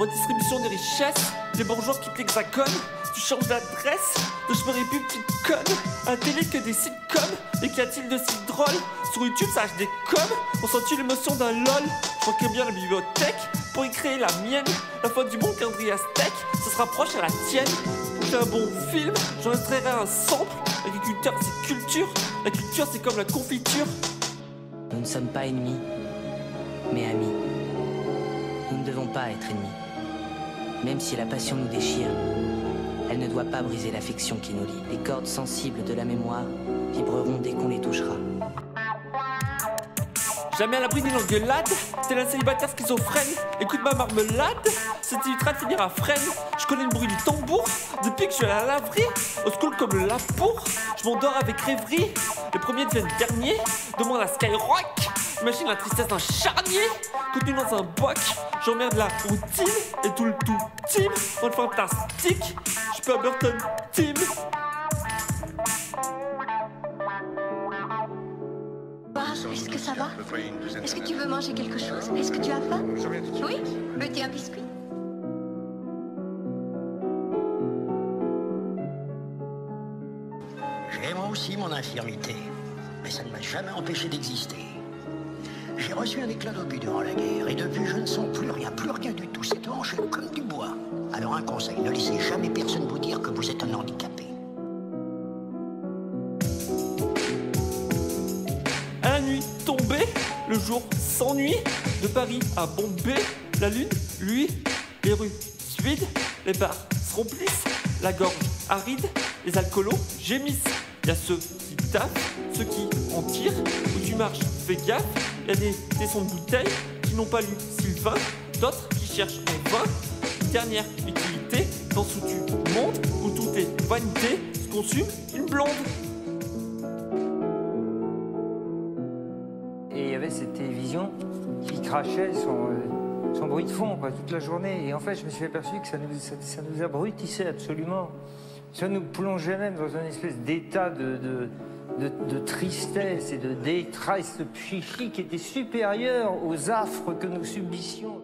redistribution des richesses, les bourgeois quittent l'hexagone, tu changes d'adresse, de chemin plus petite conne, un télé que des sitcoms, et qu'y a-t-il de si drôle? Sur YouTube ça des com, on sent-tu l'émotion d'un lol. Je manquais bien la bibliothèque. Pour y créer la mienne, la faute du bon calendrier aztèque, ça se rapproche à la tienne. C'est un bon film, j'en extrairai un sample, l'agriculteur c'est culture, la culture c'est comme la confiture. Nous ne sommes pas ennemis, mais amis. Nous ne devons pas être ennemis. Même si la passion nous déchire, elle ne doit pas briser l'affection qui nous lie. Les cordes sensibles de la mémoire vibreront dès qu'on les. Jamais à l'abri d'une engueulade, c'est la célibataire schizophrène. Écoute ma marmelade, c'est du train de finir à freine. Je connais le bruit du tambour depuis que je suis à la laverie. Au school comme le lapour, je m'endors avec rêverie. Les premiers deviennent derniers, demande à Skyrock. Imagine la tristesse d'un charnier, contenu dans un boc. J'emmerde la routine et tout le tout team. Monde fantastique, je peux Burton Team. Ça va Est-ce que tu veux manger quelque chose Est-ce que tu as faim Oui Veux-tu un biscuit J'ai moi aussi mon infirmité, mais ça ne m'a jamais empêché d'exister. J'ai reçu un éclat d'obus durant la guerre, et depuis je ne sens plus rien, plus rien du tout. Cette hanche est comme du bois. Alors un conseil, ne laissez jamais personne vous dire que vous êtes un handicapé. Le jour s'ennuie. De Paris à Bombay, la lune, lui, les rues suides, les bars se remplissent, la gorge aride, les alcoolos gémissent. Y a ceux qui taffent, ceux qui en tirent, où tu marches, fais gaffe. Y a des tessons de bouteilles qui n'ont pas lu Sylvain, d'autres qui cherchent en vain dernière utilité dans ce où tu montes, où tout est vanité, se consume une blonde. Et il y avait cette télévision qui crachait son, euh, son bruit de fond toute la journée. Et en fait, je me suis aperçu que ça nous, abrutissait absolument. Ça nous plongeait même dans une espèce d'état de- de tristesse et de détresse psychique qui était supérieur aux affres que nous subissions.